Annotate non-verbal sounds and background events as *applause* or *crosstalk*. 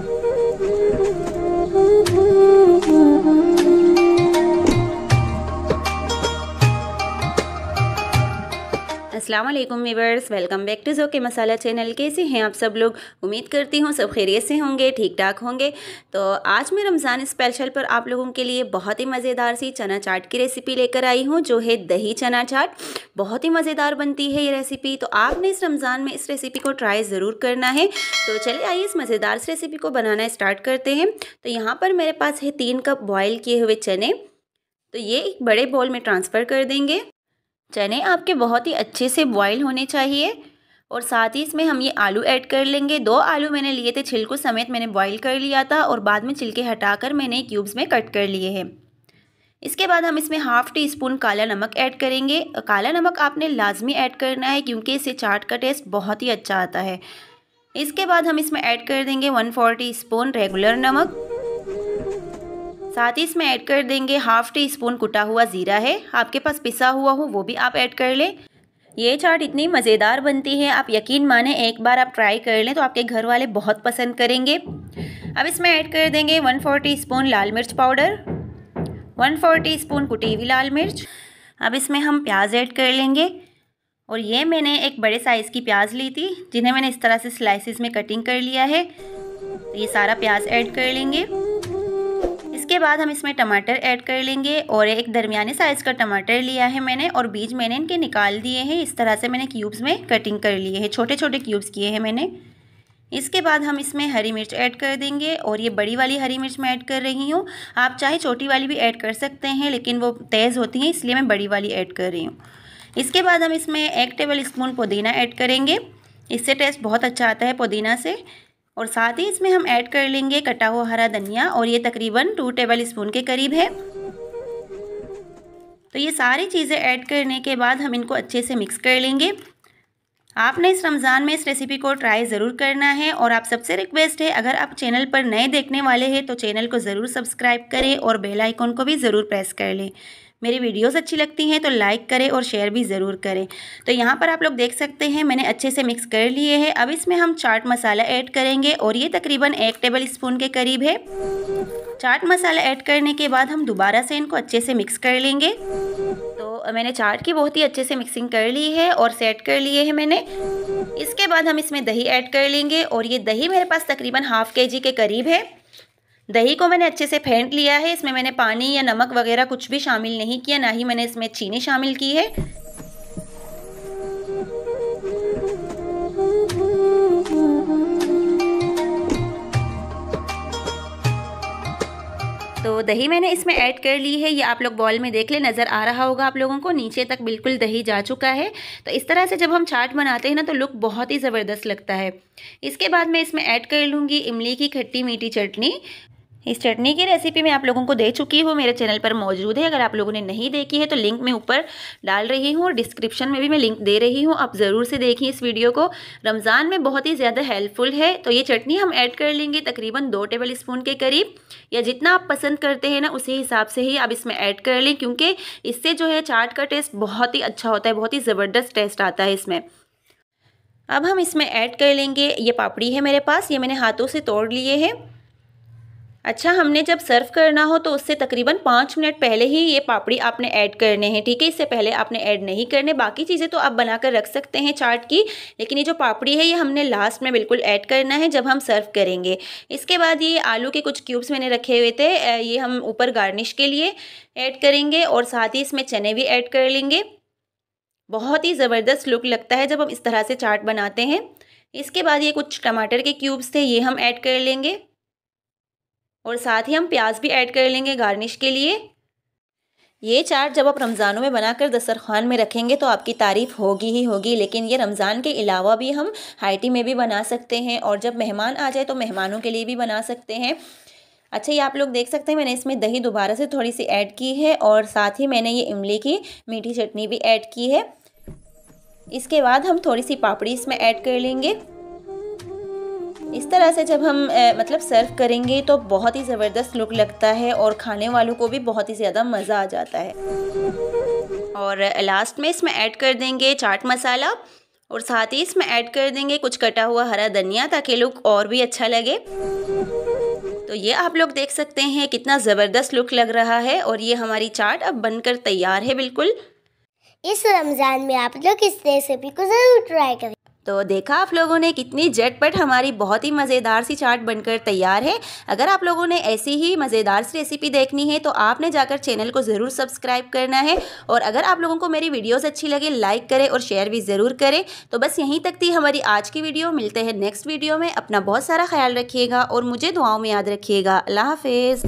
Thank *laughs* you. Aslam viewers welcome back to joke masala channel कैसे हैं आप सब लोग? उम्मीद करती हूँ सब खैरियत से होंगे ठीक ठाक होंगे। तो आज मैं रमज़ान स्पेशल पर आप लोगों के लिए बहुत ही मज़ेदार सी चना चाट की रेसिपी लेकर आई हूँ, जो है दही चना चाट। बहुत ही मज़ेदार बनती है ये रेसिपी तो आपने इस रमज़ान में इस रेसिपी को ट्राई ज़रूर करना है। तो चलिए आइए इस मज़ेदार रेसिपी को बनाना स्टार्ट करते हैं। तो यहाँ पर मेरे पास है तीन कप बॉयल किए हुए चने। तो ये एक बड़े बॉल में ट्रांसफ़र कर देंगे। चने आपके बहुत ही अच्छे से बॉईल होने चाहिए और साथ ही इसमें हम ये आलू ऐड कर लेंगे। दो आलू मैंने लिए थे, छिलको समेत मैंने बॉईल कर लिया था और बाद में छिलके हटाकर मैंने क्यूब्स में कट कर लिए हैं। इसके बाद हम इसमें हाफ़ टी स्पून काला नमक ऐड करेंगे। काला नमक आपने लाजमी ऐड करना है क्योंकि इससे चाट का टेस्ट बहुत ही अच्छा आता है। इसके बाद हम इसमें ऐड कर देंगे one four teaspoon regular नमक। साथ ही इसमें ऐड कर देंगे हाफ़ टी स्पून कुटा हुआ ज़ीरा है। आपके पास पिसा हुआ हो, वो भी आप ऐड कर लें। ये चाट इतनी मज़ेदार बनती है, आप यकीन माने एक बार आप ट्राई कर लें तो आपके घर वाले बहुत पसंद करेंगे। अब इसमें ऐड कर देंगे वन फोर टी स्पून लाल मिर्च powder, one four teaspoon कुटी हुई लाल मिर्च। अब इसमें हम प्याज ऐड कर लेंगे। और ये मैंने एक बड़े साइज़ की प्याज ली थी, जिन्हें मैंने इस तरह से स्लाइसिस में कटिंग कर लिया है। ये सारा प्याज ऐड कर लेंगे। इसके बाद हम इसमें टमाटर ऐड कर लेंगे और एक दरमियाने साइज़ का टमाटर लिया है मैंने और बीज मैंने इनके निकाल दिए हैं। इस तरह से मैंने क्यूब्स में कटिंग कर लिए हैं। छोटे छोटे क्यूब्स किए हैं मैंने। इसके बाद हम इसमें हरी मिर्च ऐड कर देंगे और ये बड़ी वाली हरी मिर्च मैं ऐड कर रही हूँ। आप चाहे छोटी वाली भी ऐड कर सकते हैं, लेकिन वो तेज़ होती हैं, इसलिए मैं बड़ी वाली ऐड कर रही हूँ। इसके बाद हम इसमें एक टेबल स्पून पुदीना ऐड करेंगे। इससे टेस्ट बहुत अच्छा आता है पुदीना से। और साथ ही इसमें हम ऐड कर लेंगे कटा हुआ हरा धनिया और ये तकरीबन टू टेबल स्पून के करीब है। तो ये सारी चीज़ें ऐड करने के बाद हम इनको अच्छे से मिक्स कर लेंगे। आपने इस रमज़ान में इस रेसिपी को ट्राई ज़रूर करना है और आप सबसे रिक्वेस्ट है, अगर आप चैनल पर नए देखने वाले हैं तो चैनल को ज़रूर सब्सक्राइब करें और बेल आइकॉन को भी ज़रूर प्रेस कर लें। मेरी वीडियोस अच्छी लगती हैं तो लाइक करें और शेयर भी ज़रूर करें। तो यहाँ पर आप लोग देख सकते हैं मैंने अच्छे से मिक्स कर लिए हैं। अब इसमें हम चाट मसाला ऐड करेंगे और ये तकरीबन एक टेबल स्पून के करीब है। चाट मसाला ऐड करने के बाद हम दोबारा से इनको अच्छे से मिक्स कर लेंगे। तो मैंने चाट की बहुत ही अच्छे से मिक्सिंग कर ली है और सेट कर लिए है मैंने। इसके बाद हम इसमें दही ऐड कर लेंगे और ये दही मेरे पास तकरीबन हाफ़ के जी के करीब है। दही को मैंने अच्छे से फेंट लिया है, इसमें मैंने पानी या नमक वगैरह कुछ भी शामिल नहीं किया, ना ही मैंने इसमें चीनी शामिल की है। तो दही मैंने इसमें ऐड कर ली है, ये आप लोग बॉल में देख ले, नज़र आ रहा होगा आप लोगों को, नीचे तक बिल्कुल दही जा चुका है। तो इस तरह से जब हम चाट बनाते हैं ना तो लुक बहुत ही ज़बरदस्त लगता है। इसके बाद मैं इसमें ऐड कर लूँगी इमली की खट्टी मीठी चटनी। इस चटनी की रेसिपी मैं आप लोगों को दे चुकी हूँ, मेरे चैनल पर मौजूद है। अगर आप लोगों ने नहीं देखी है तो लिंक मैं ऊपर डाल रही हूँ और डिस्क्रिप्शन में भी मैं लिंक दे रही हूँ। आप ज़रूर से देखिए इस वीडियो को। रमज़ान में बहुत ही ज़्यादा हेल्पफुल है। तो ये चटनी हम ऐड कर लेंगे तकरीबन दो टेबल स्पून के करीब, या जितना आप पसंद करते हैं ना, उसी हिसाब से ही आप इसमें ऐड कर लें, क्योंकि इससे जो है चाट का टेस्ट बहुत ही अच्छा होता है, बहुत ही ज़बरदस्त टेस्ट आता है इसमें। अब हम इसमें ऐड कर लेंगे। ये पापड़ी है मेरे पास, ये मैंने हाथों से तोड़ लिए हैं। अच्छा हमने जब सर्व करना हो तो उससे तकरीबन पाँच मिनट पहले ही ये पापड़ी आपने ऐड करने हैं, ठीक है? इससे पहले आपने ऐड नहीं करने, बाकी चीज़ें तो आप बनाकर रख सकते हैं चाट की, लेकिन ये जो पापड़ी है, ये हमने लास्ट में बिल्कुल ऐड करना है जब हम सर्व करेंगे। इसके बाद ये आलू के कुछ क्यूब्स मैंने रखे हुए थे ये हम ऊपर गार्निश के लिए ऐड करेंगे और साथ ही इसमें चने भी ऐड कर लेंगे। बहुत ही ज़बरदस्त लुक लगता है जब हम इस तरह से चाट बनाते हैं। इसके बाद ये कुछ टमाटर के क्यूब्स थे, ये हम ऐड कर लेंगे। और साथ ही हम प्याज भी ऐड कर लेंगे गार्निश के लिए। ये चाट जब आप रमज़ानों में बनाकर दस्तरखान में रखेंगे तो आपकी तारीफ़ होगी ही होगी, लेकिन ये रमज़ान के अलावा भी हम हाइटी में भी बना सकते हैं और जब मेहमान आ जाए तो मेहमानों के लिए भी बना सकते हैं। अच्छा ये आप लोग देख सकते हैं, मैंने इसमें दही दोबारा से थोड़ी सी ऐड की है और साथ ही मैंने ये इमली की मीठी चटनी भी ऐड की है। इसके बाद हम थोड़ी सी पापड़ी इसमें ऐड कर लेंगे। इस तरह से जब हम ए, मतलब सर्व करेंगे तो बहुत ही ज़बरदस्त लुक लगता है और खाने वालों को भी बहुत ही ज़्यादा मज़ा आ जाता है। और लास्ट में इसमें ऐड कर देंगे चाट मसाला और साथ ही इसमें ऐड कर देंगे कुछ कटा हुआ हरा धनिया ताकि लुक और भी अच्छा लगे। तो ये आप लोग देख सकते हैं कितना ज़बरदस्त लुक लग रहा है और ये हमारी चाट अब बनकर तैयार है बिल्कुल। इस रमज़ान में आप लोग इस रेसिपी को ज़रूर ट्राई करें। तो देखा आप लोगों ने कितनी झटपट हमारी बहुत ही मज़ेदार सी चाट बनकर तैयार है। अगर आप लोगों ने ऐसी ही मज़ेदार सी रेसिपी देखनी है तो आपने जाकर चैनल को ज़रूर सब्सक्राइब करना है और अगर आप लोगों को मेरी वीडियोस अच्छी लगे लाइक करें और शेयर भी ज़रूर करें। तो बस यहीं तक थी हमारी आज की वीडियो मिलते हैं नेक्स्ट वीडियो में। अपना बहुत सारा ख्याल रखिएगा और मुझे दुआओं में याद रखिएगा। अल्लाह हाफिज़।